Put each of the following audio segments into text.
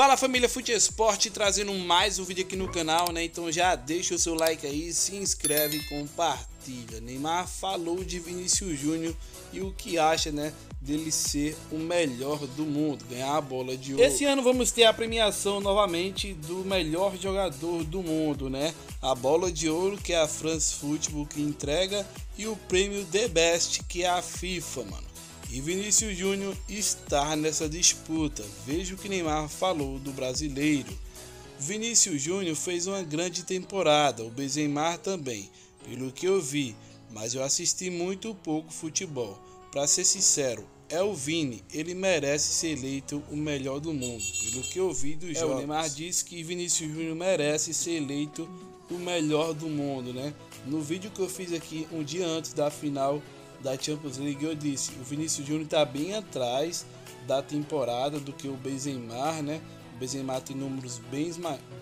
Fala família Fute Esporte, trazendo mais um vídeo aqui no canal, né? Então já deixa o seu like aí, se inscreve e compartilha. Neymar falou de Vinícius Júnior e o que acha, né, dele ser o melhor do mundo, ganhar a bola de ouro. Esse ano vamos ter a premiação novamente do melhor jogador do mundo, né? A bola de ouro que é a France Football que entrega e o prêmio The Best que é a FIFA, mano e Vinícius Júnior está nessa disputa. Veja o que Neymar falou do brasileiro. Vinícius Júnior fez uma grande temporada, o Benzema também, pelo que eu vi, mas eu assisti muito pouco futebol. Para ser sincero, é o Vini, ele merece ser eleito o melhor do mundo, pelo que eu vi dos é, jogos. O Neymar disse que Vinícius Júnior merece ser eleito o melhor do mundo, né? No vídeo que eu fiz aqui um dia antes da final da Champions League, eu disse, o Vinícius Júnior está bem atrás da temporada do que o Benzema, né? O Benzema tem números bem,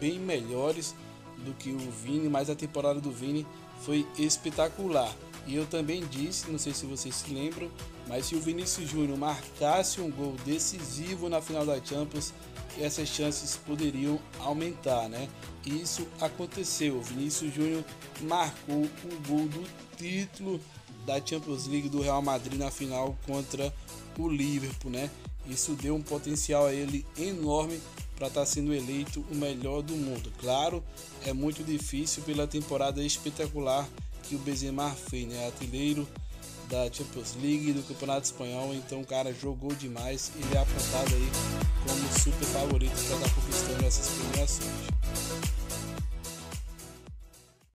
bem melhores do que o Vini, mas a temporada do Vini foi espetacular. E eu também disse, não sei se vocês se lembram, mas se o Vinícius Júnior marcasse um gol decisivo na final da Champions, essas chances poderiam aumentar, né? Isso aconteceu. O Vinícius Júnior marcou o gol do título da Champions League do Real Madrid na final contra o Liverpool, né? Isso deu um potencial a ele enorme para estar tá sendo eleito o melhor do mundo. Claro, é muito difícil pela temporada espetacular que o Benzema fez, né? Artilheiro da Champions League do Campeonato Espanhol, então o cara jogou demais, ele é apontado aí como super favorito para estar conquistando essas premiações.